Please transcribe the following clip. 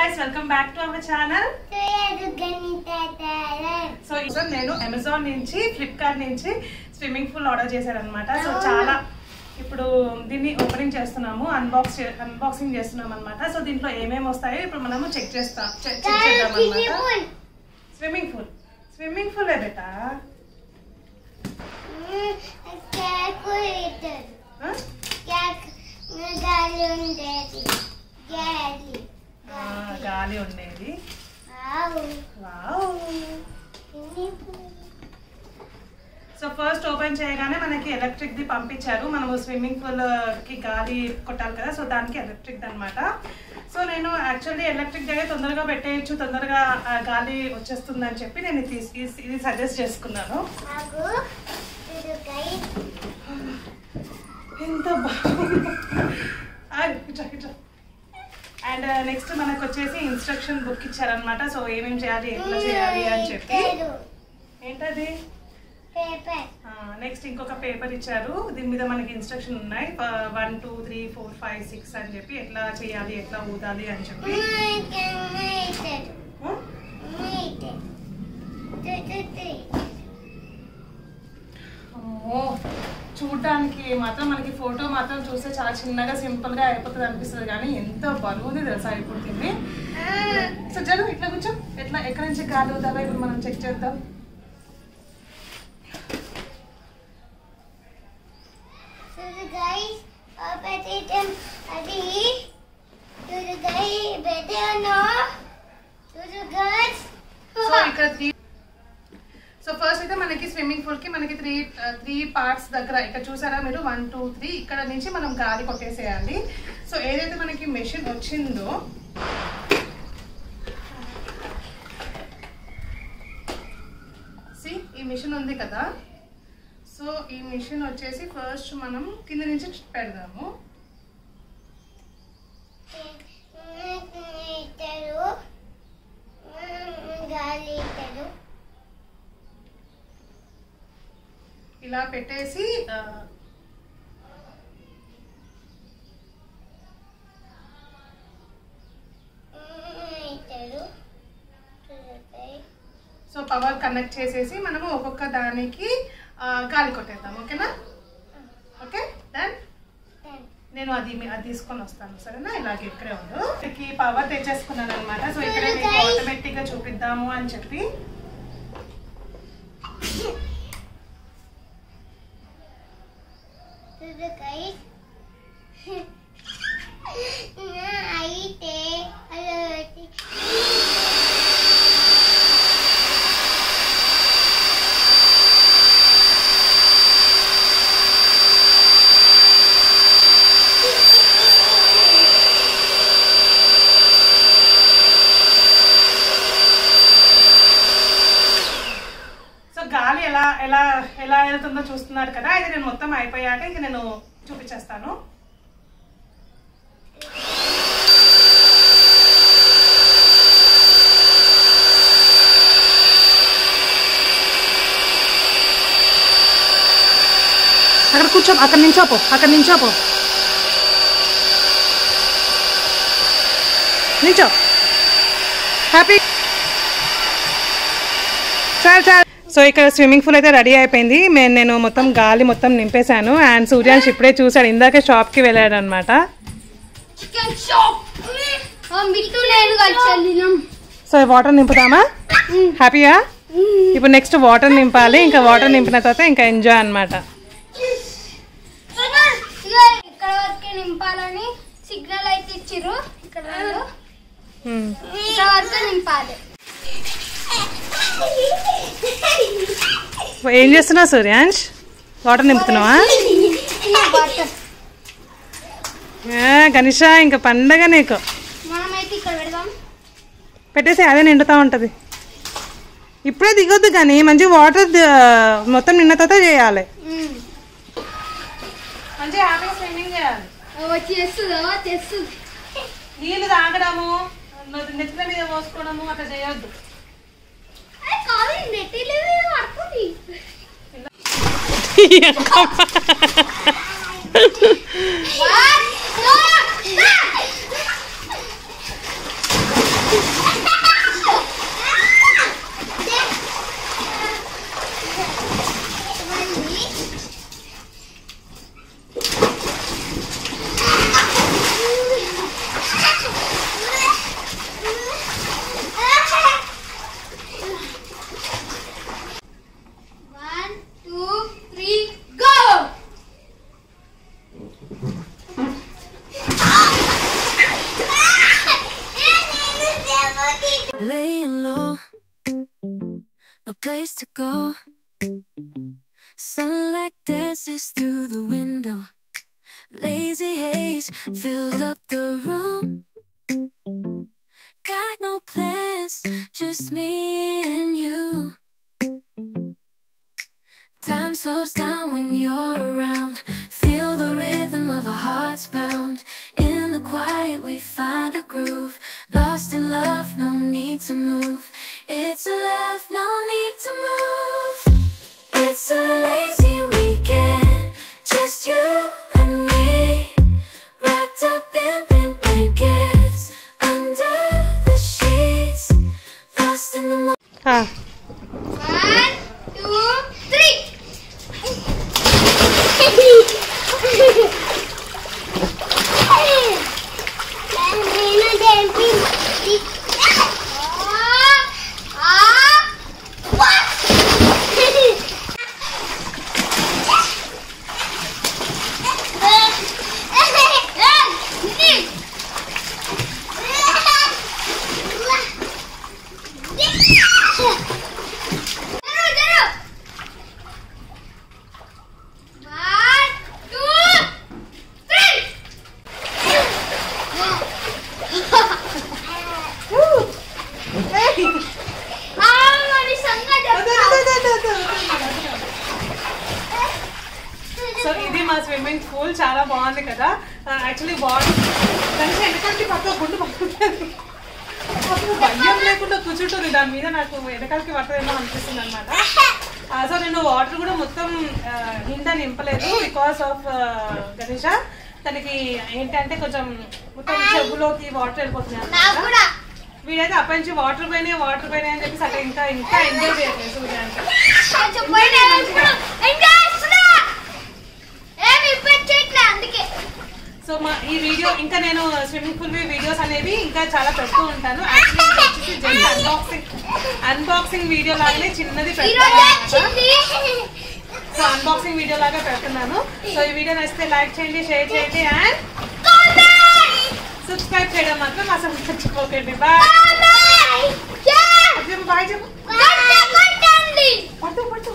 Guys welcome back to our channel so so నేను Amazon నుంచి Flipkart నుంచి swimming pool order చేశాను అనమాట సో చాలా ఇప్పుడు దీన్ని ఓపెనింగ్ చేస్తున్నాము అన్బాక్స్ అన్బాక్సింగ్ చేస్తున్నాం అనమాట సో దీంట్లో ఏమేమి వస్తాయో ఇప్పుడు మనము చెక్ చేస్తాం చెక్ చేద్దాం అనమాట స్విమ్మింగ్ పూల్ స్విమ్మింగ్ పూల్ బేటా? క్యాకులేటర్ క్యాక్ గాలి ఉండేది. గాలి. గాలి ఉండేది? సో ఫస్ట్ ఓపెన్ చేయగానే మనకి ఎలక్ట్రిక్ ది పంపించారు. మనము స్విమ్మింగ్ పూల్కి గాలి కొట్టాలి కదా సో దానికి ఎలక్ట్రిక్ అన్నమాట. సో నేను యాక్చువల్లీ ఎలక్ట్రిక్ దగ్గర తొందరగా పెట్టేయచ్చు తొందరగా గాలి వచ్చేస్తుంది అని చెప్పి నేను ఇది సజెస్ట్ చేసుకున్నాను. ఎంత బాగుంది. అండ్ నెక్స్ట్ మనకు వచ్చేసి ఇన్స్ట్రక్షన్ బుక్ ఇచ్చారనమాట సో ఏమేమి చేయాలి ఎట్లా చేయాలి అని చెప్పి. ఏంటది? నెక్స్ట్ ఇంకొక పేపర్ ఇచ్చారు. దీని మీద మనకి ఇన్స్ట్రక్షన్ ఉన్నాయి. One two three four five six అని చెప్పి ఎట్లా చేయాలి ఎట్లా ఊదాలి అని చెప్పి. అమ్మో చూడడానికి మాత్రం మనకి ఫోటో మాత్రం చూస్తే చాలా చిన్నగా సింపుల్గా అయిపోతుంది అనిపిస్తుంది కానీ ఎంత బరువుంది తెలుసా ఇప్పుడు దీన్ని సో జరు ఇట్లా కూర్చో. ఎట్లా? ఎక్కడి నుంచి గాలి ఊదాలో ఇప్పుడు మనం చెక్ చేద్దాం. సో ఇక్కడ సో ఫస్ట్ అయితే మనకి స్విమ్మింగ్ పూల్కి మనకి త్రీ త్రీ పార్ట్స్ దగ్గర ఇక్కడ చూసారా మీరు? వన్ టూ త్రీ ఇక్కడ నుంచి మనం గాలి కొట్టేసేయాలి. సో ఏదైతే మనకి మెషిన్ వచ్చిందో సి ఈ మిషన్ ఉంది కదా. సో ఈ మిషన్ వచ్చేసి ఫస్ట్ మనం కింద నుంచి పెడదాము. ఇలా పెట్టేసి సో పవర్ కనెక్ట్ చేసేసి మనము ఒక్కొక్క దానికి గాలి కొట్టేద్దాం ఓకేనా? Okay done? నేను అది అది తీసుకొని వస్తాను సరేనా? ఇలాగే ఇక్కడే ఉండు. ఇక్కడికి పవర్ తెచ్చేసుకున్నాను అనమాట సో ఇక్కడే మీకు ఆటోమేటిక్గా చూపిద్దాము అని చెప్పి. చూడుకాయ అయితే అలా వచ్చి సో గాలి ఎలా ఎలా వెళ్తుందో చూస్తున్నారు కదా ఇది నేను మొత్తం అయిపోయాక ఇంకా నేను చూపించేస్తాను. అక్కడ కూర్చో అక్కడ నించోపో అక్కడ నించోపో నించో హ్యాపీ చాలు చాలు. సో ఇక్కడ స్విమ్మింగ్ పూల్ అయితే రెడీ అయిపోయింది. నేను నేను మొత్తం గాలి మొత్తం నింపేశాను. అండ్ సూర్యాన్స్ ఇప్పుడే చూశాడు. ఇందాక షాప్కి వెళ్ళాడు అనమాట సో వాటర్ నింపుదామా హ్యాపీయా? ఇప్పుడు నెక్స్ట్ వాటర్ నింపాలి. ఇంకా వాటర్ నింపిన తర్వాత ఇంకా ఎంజాయ్ అనమాట నింపాలని సిగ్నల్ అయితే ఇచ్చిర్రు. ఇక్కడ వరకు నింపాలి. ఏం చేస్తున్నావు సూర్యాంష్ వాటర్ నింపుతున్నావా? గణేష ఇంకా పండగ నీకు. పెట్టేసి అదే నిండుతూ ఉంటుంది. ఇప్పుడే దిగొద్దు కానీ మంచి వాటర్ మొత్తం నిన్న తర్వాత చేయాలి. నీళ్ళు తాగడము నెత్తిల మీద పోసుకోవడము అట్లా చేయొద్దు. 我看哈哈哈哈哈 place to go. Mm. Sunlight dances through the window. Lazy haze fills up the room. Got no plans, just me and you. Time slows down when you're around. Feel the rhythm of our hearts pound. In the quiet, we find a groove. Lost in love, no need to move. It's a love, no need to move. మా swimming pool చాలా బాగుంది కదా. Actually బాగుంది కనీసం వెనకాలకి పక్క గుండు పడుతుంది. అసలు భయం లేకుండా కూర్చుంటుంది. దాని మీద నాకు వెనకాలకి పడుతుందేమో అనిపిస్తుంది అనమాట సో నేను వాటర్ కూడా మొత్తం నిండా నింపలేదు బికాస్ ఆఫ్ గణేష. తనకి ఏంటంటే కొంచెం మొత్తం చెవులోకి వాటర్ అన్నమాట. కూడా. వీడైతే అప్పటి నుంచి వాటర్ పోయినాయి వాటర్ పోయినాయి అని చెప్పేసి అట్లా ఇంకా ఇంకా ఎంజాయ్ చేయట్లేదు సూర్యానికి. కొంచెం ఇంకా నేను స్విమ్మింగ్ పూల్ వీడియోస్ అనేవి ఇంకా చాలా పెడుతూ ఉంటాను. అన్బాక్సింగ్ అన్బాక్సింగ్ వీడియో లాగానే చిన్నది పెడతాను సో అన్బాక్సింగ్ వీడియో లాగా పెడుతున్నాను. సో ఈ వీడియో నచ్చితే లైక్ చేయండి షేర్ చేయండి అండ్ సబ్స్క్రైబ్ చేయడం మాత్రం అసలు మర్చిపోకండి బాయ్ బాయ్ చెప్పు పట్టు పట్టు